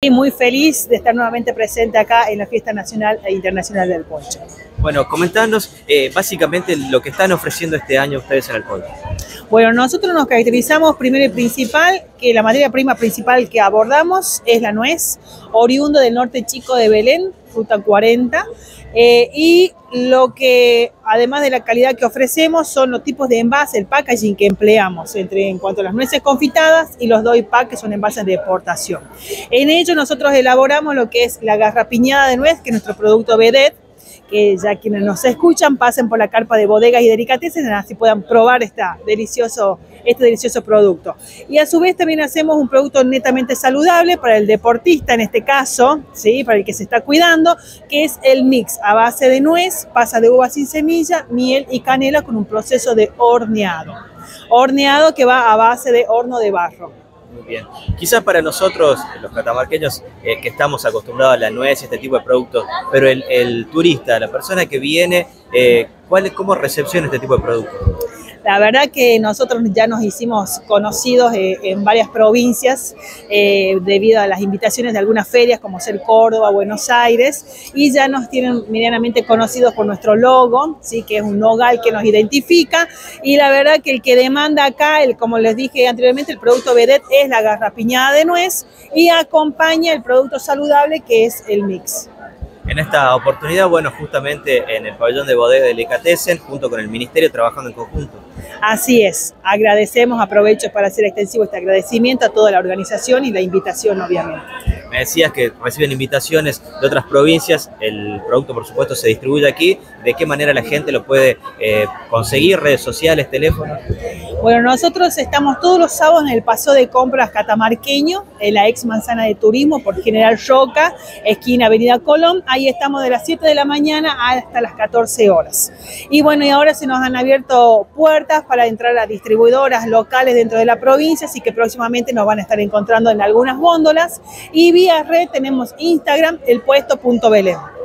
Y muy feliz de estar nuevamente presente acá en la Fiesta Nacional e Internacional del Poncho. Bueno, comentarnos eh, básicamente lo que están ofreciendo este año ustedes en el Poncho. Bueno, nosotros nos caracterizamos primero y principal que la materia prima principal que abordamos es la nuez, oriundo del norte chico de Belén, ruta 40, eh, y lo que, además de la calidad que ofrecemos, son los tipos de envase, el packaging que empleamos, entre en cuanto a las nueces confitadas y los doy pack, que son envases de exportación. En ello nosotros elaboramos lo que es la garrapiñada de nuez, que es nuestro producto vedet, que ya quienes nos escuchan pasen por la carpa de bodegas y delicatessen, así puedan probar esta delicioso, este delicioso producto. Y a su vez también hacemos un producto netamente saludable para el deportista en este caso, ¿sí? para el que se está cuidando, que es el mix a base de nuez, pasa de uva sin semilla, miel y canela con un proceso de horneado. Horneado que va a base de horno de barro. Muy bien. Quizás para nosotros, los catamarqueños, eh, que estamos acostumbrados a la nuez y este tipo de productos, pero el, turista, la persona que viene, eh, ¿cuál, ¿cómo recepciona este tipo de productos? La verdad que nosotros ya nos hicimos conocidos eh, en varias provincias eh, debido a las invitaciones de algunas ferias como ser Córdoba, Buenos Aires, y ya nos tienen medianamente conocidos por nuestro logo, ¿sí? que es un nogal que nos identifica, y la verdad que el que demanda acá, el, como les dije anteriormente, el producto vedet es la garrapiñada de nuez y acompaña el producto saludable que es el mix. En esta oportunidad, bueno, justamente en el pabellón de bodega de Delicatessen, junto con el Ministerio, trabajando en conjunto. Así es, agradecemos, aprovecho para hacer extensivo este agradecimiento a toda la organización y la invitación, obviamente. Me decías que reciben invitaciones de otras provincias, el producto por supuesto se distribuye aquí, ¿de qué manera la gente lo puede eh, conseguir? ¿Redes sociales, teléfonos? Bueno, nosotros estamos todos los sábados en el paso de compras catamarqueño, en la ex manzana de turismo por General Roca, esquina Avenida Colón, ahí estamos de las 7 de la mañana hasta las 14 horas. Y bueno, y ahora se nos han abierto puertas para entrar a distribuidoras locales dentro de la provincia, así que próximamente nos van a estar encontrando en algunas góndolas y vía red tenemos Instagram, el puesto.belén.